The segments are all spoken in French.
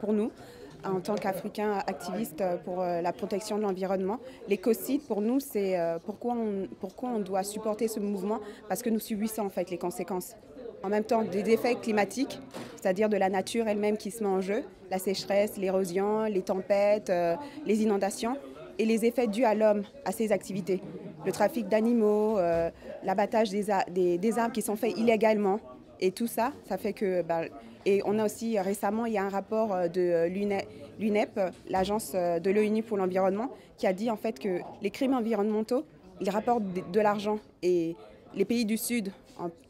pour nous, en tant qu'Africains activistes pour la protection de l'environnement. L'écocide, pour nous, c'est pourquoi on, pourquoi on doit supporter ce mouvement? Parce que nous subissons en fait les conséquences. En même temps, des effets climatiques, c'est-à-dire de la nature elle-même qui se met en jeu, la sécheresse, l'érosion, les tempêtes, les inondations, et les effets dus à l'homme, à ses activités. Le trafic d'animaux, l'abattage des, des, arbres qui sont faits illégalement. Et tout ça, ça fait que... Ben, et on a aussi récemment, il y a un rapport de l'UNEP, l'agence de l'ONU pour l'environnement, qui a dit en fait que les crimes environnementaux, ils rapportent de l'argent. Et les pays du Sud,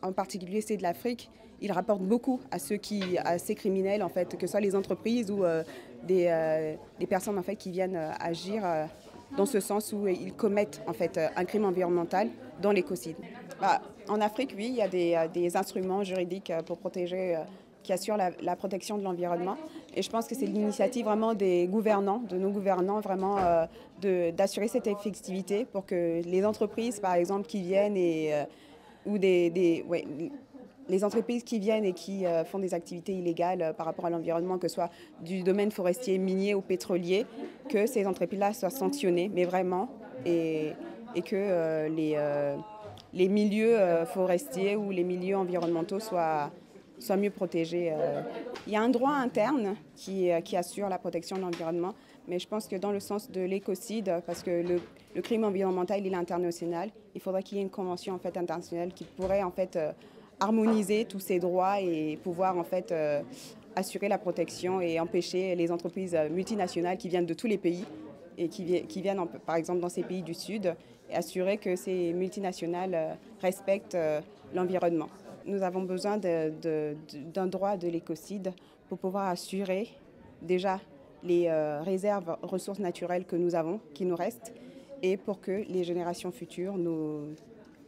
en, particulier ceux de l'Afrique, ils rapportent beaucoup à ceux qui, à ces criminels en fait, que ce soit les entreprises ou des, des, personnes en fait qui viennent agir dans ce sens où ils commettent en fait un crime environnemental dans l'écocide. Bah, en Afrique, oui, il y a des, des instruments juridiques pour protéger qui assurent la, protection de l'environnement. Et je pense que c'est l'initiative vraiment des gouvernants, de nos gouvernants, vraiment euh, d'assurer cette effectivité pour que les entreprises, par exemple, qui viennent et euh, ou des, les entreprises qui viennent et qui euh, font des activités illégales euh, par rapport à l'environnement, que ce soit du domaine forestier, minier ou pétrolier, que ces entreprises-là soient sanctionnées, mais vraiment, et, et que euh, les, les milieux forestiers ou les milieux environnementaux soient, mieux protégés. Il y a un droit interne qui, qui assure la protection de l'environnement, mais je pense que dans le sens de l'écocide, parce que le, crime environnemental est international, il faudrait qu'il y ait une convention internationale qui pourrait en fait, harmoniser tous ces droits et pouvoir en fait euh, assurer la protection et empêcher les entreprises multinationales qui viennent de tous les pays et qui, qui viennent en, par exemple dans ces pays du Sud et assurer que ces multinationales euh, respectent euh, l'environnement. Nous avons besoin d'un droit de l'écocide pour pouvoir assurer déjà les euh, réserves ressources naturelles que nous avons, qui nous restent, et pour que les générations futures nous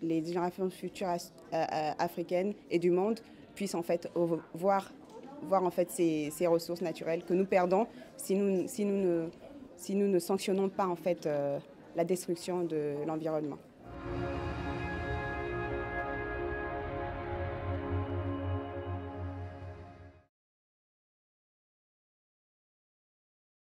les générations futures africaines et du monde puissent en fait voir, voir en fait ces, ces ressources naturelles que nous perdons si nous, si nous, ne, si nous ne sanctionnons pas en fait euh, la destruction de l'environnement.